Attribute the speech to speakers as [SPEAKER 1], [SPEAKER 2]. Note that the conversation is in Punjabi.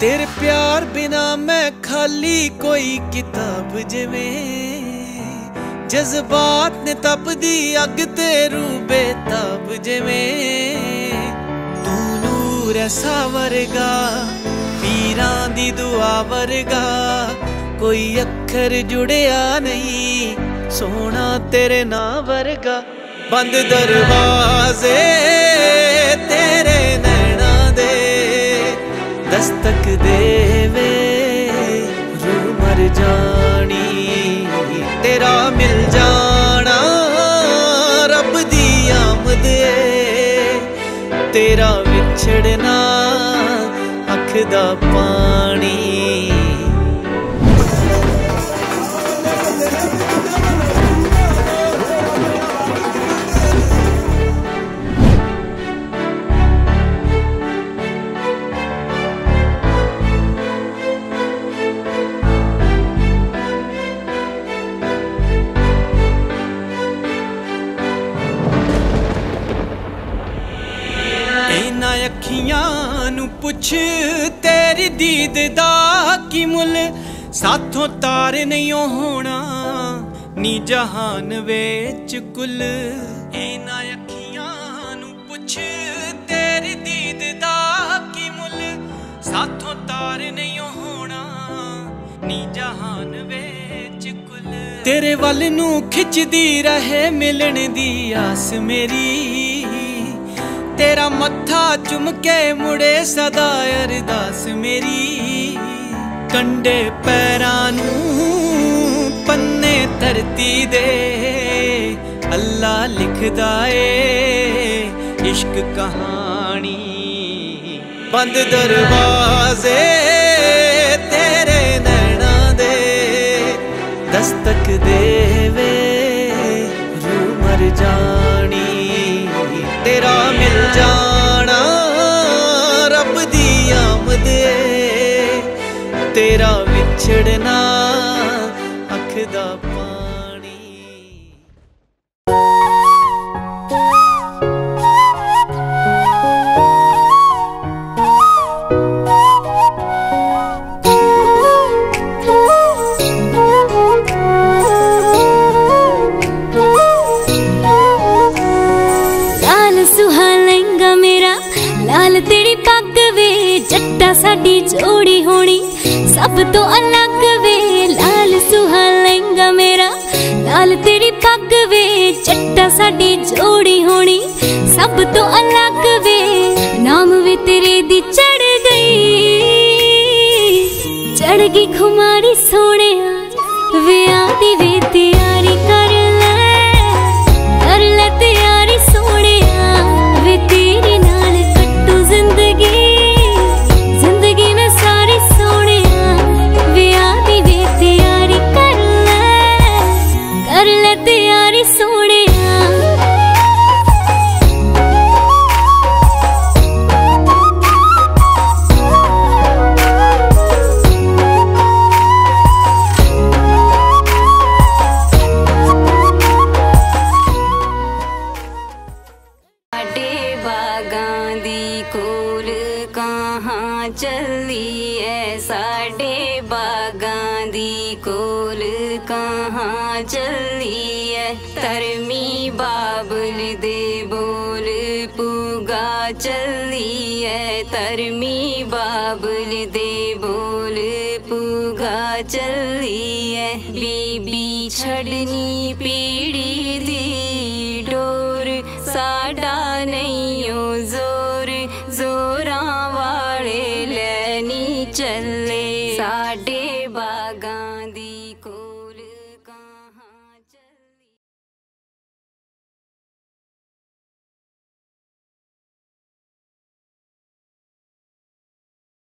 [SPEAKER 1] ਤੇਰੇ ਪਿਆਰ ਬਿਨਾ ਮੈਂ ਖਾਲੀ ਕੋਈ ਕਿਤਾਬ ਜਿਵੇਂ ਜਜ਼ਬਾਤ ਨੇ ਤਪਦੀ ਅੱਗ ਤੇ ਰੂਬੇ ਤਾਬ ਜਿਵੇਂ ਤੂੰ ਨੂਰ ਐਸਾ ਵਰਗਾ, ਪੀਰਾਂ ਦੀ ਦੁਆ ਵਰਗਾ, ਕੋਈ ਅੱਖਰ ਜੁੜਿਆ ਨਹੀਂ, ਸੋਹਣਾ ਤੇਰੇ ਨਾਂ ਵਰਗਾ। ਬੰਦ ਦਰਵਾਜ਼ੇ ਦਸਤਕ ਦੇਵੇ ਰੂ ਮਰ ਜਾਣੀ, ਤੇਰਾ ਮਿਲ ਜਾਣਾ, ਰੱਬ ਦੀ ਆਮਦ ਏ। ਤੇਰਾ ਵਿਛੜਨਾ ਅੱਖ ਦਾ ਪਾਣੀ ਇਹਨਾਂ ਅੱਖੀਆਂ ਨੂੰ ਪੁੱਛ, ਤੇਰੀ ਦੀਦ ਦਾ ਕੀ ਮੁੱਲ? ਸਾਥੋਂ ਤਾਰ ਨਹੀਂ ਹੋਣਾ, ਨੀ ਜਹਾਨ ਵਿੱਚ ਕੁੱਲ। ਇਹਨਾਂ ਅੱਖੀਆਂ ਨੂੰ ਪੁੱਛ, ਤੇਰੀ ਦੀਦ ਦਾ ਕੀ ਮੁੱਲ? ਸਾਥੋਂ ਤਾਰ ਨਹੀਂ ਹੋਣਾ, ਨੀ ਜਹਾਨ ਵਿੱਚ ਕੁੱਲ। ਤੇਰੇ ਵੱਲ ਨੂੰ ਖਿੱਚਦੀ ਰਹੇ ਮਿਲਣ ਦੀ ਆਸ ਮੇਰੀ। ਤੇਰਾ ਮੱਥਾ ਚੁੰਮ ਕੇ ਮੁੜੇ ਸਦਾ ਅਰਦਾਸ ਮੇਰੀ। ਕੰਡੇ ਪੈਰਾਂ ਨੂੰ ਪੰਨੇ ਧਰਤੀ ਦੇ। ਅੱਲਾ ਲਿਖਦਾ ਏ, ਇਸ਼ਕ ਕਹਾਣੀ। ਬੰਦ ਦਰਵਾਜ਼ੇ ਤੇਰੇ ਨੈਣਾ ਦੇ। ਦਸਤਕ ਦੇਵੇ ਰੂ ਮਰ ਜਾਣੀ ਤੇਰਾ ਮਿਲ ਜਾਣਾ ਰੱਬ ਦੀ ਆਮਦ ਤੇਰਾ ਵਿਛੜਨਾ ਅੱਖ ਦਾ
[SPEAKER 2] ਸਾਡੀ ਜੋੜੀ ਹੋਣੀ ਸਭ ਤੋਂ ਅਲੱਗ ਵੇ। ਲਾਲ ਸੁਹਾ ਲਹਿੰਗਾ ਮੇਰਾ, ਲਾਲ ਤੇਰੀ ਪੱਗ ਵੇ। ਜੱਟਾ ਸਾਡੀ ਜੋੜੀ ਹੋਣੀ ਸਭ ਤੋਂ ਅਲੱਗ ਵੇ। ਨਾਮ ਵੇ ਤੇਰੇ ਦੀ ਚੜ ਗਈ। ਚੜ ਗਈ ਖੁਮਾਰੀ ਸੋਹਣਿਆ ਵੇ
[SPEAKER 3] ਚੱਲੀ ਐ ਸਾਡੇ ਬਾਗਾਂ ਦੀ ਕੋਲ ਕਹਾਂ ਚੱਲੀ ਐ ਧਰਮੀ ਬਾਬਲ ਦੇ ਬੋਲ ਪੂਗਾ ਚੱਲੀ ਐ ਧਰਮੀ ਬਾਬਲ ਦੇ ਬੋਲ ਪੂਗਾ ਚੱਲੀ ਐ ਬੀਬੀ ਛੜਨੀ ਪੀੜੀ ਦੀ ਡੋਰ ਸਾਡਾ ਨਹੀਂ ਓ ਜ਼ੋਰ